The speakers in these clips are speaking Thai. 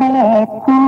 เ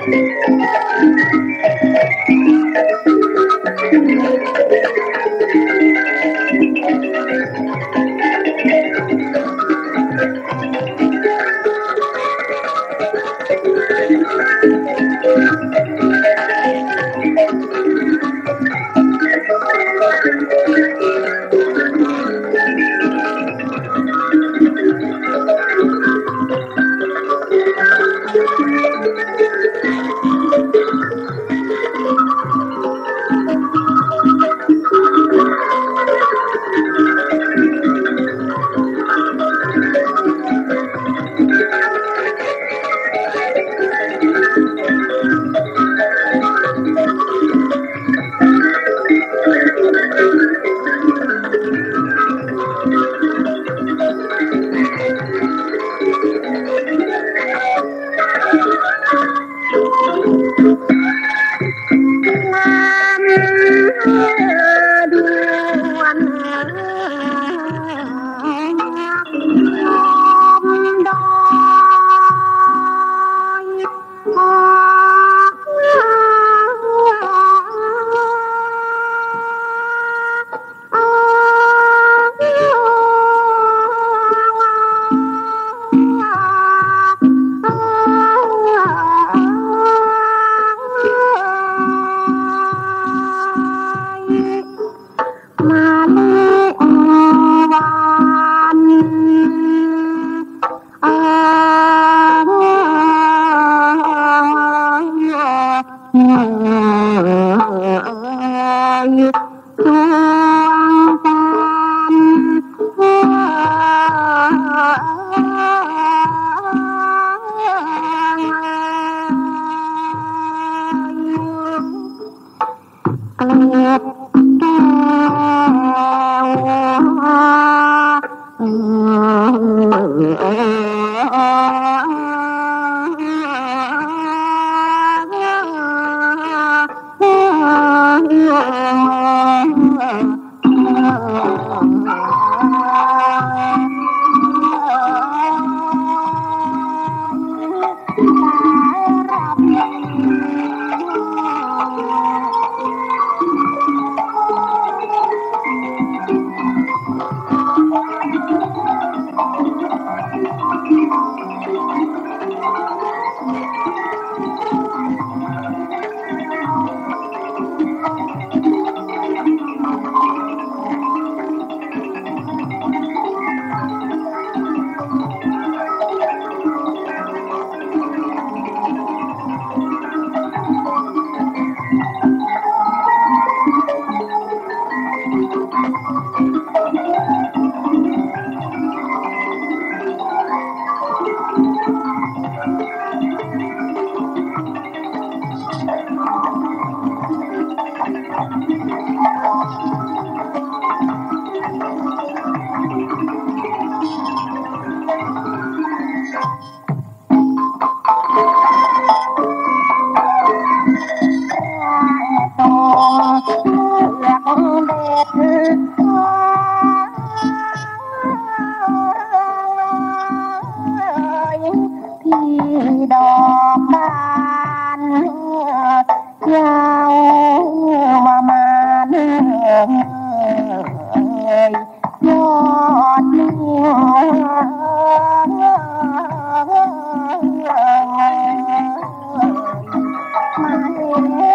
อ ஆ. เ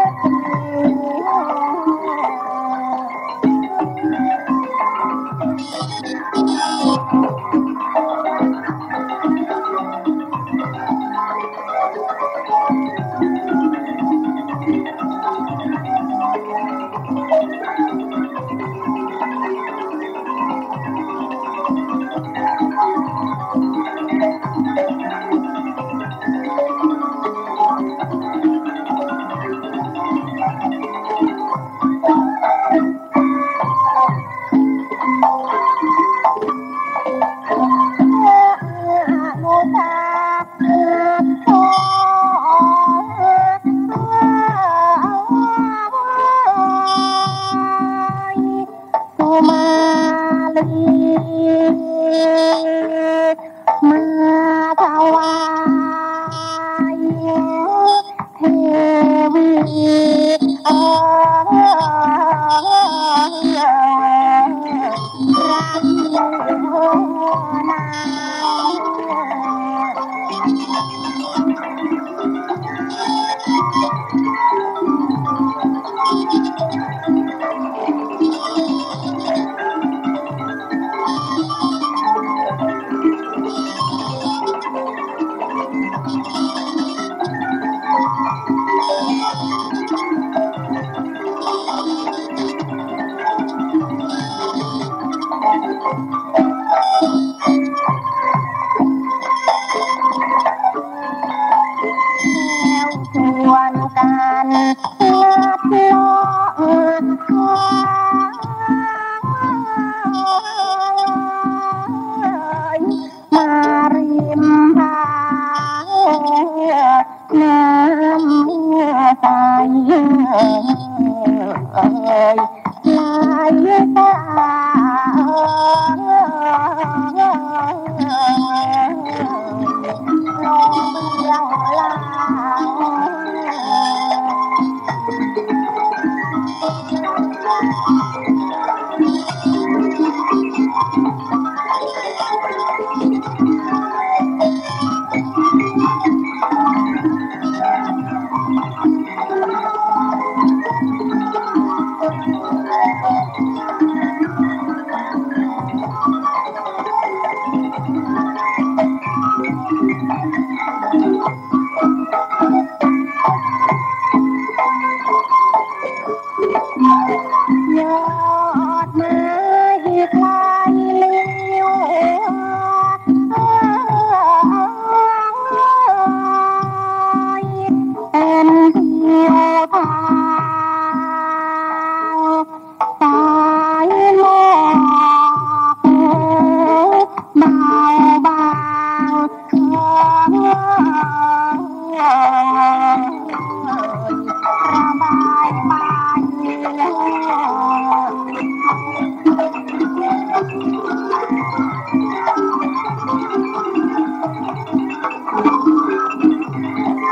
Yeah.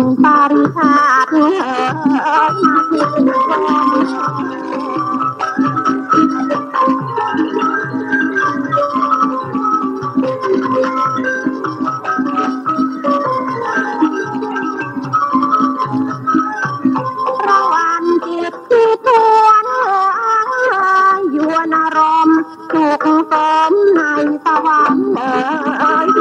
นปาริภาคเระวันจิตที่ทวนยวนอรมถุสมในะวันเอ่ย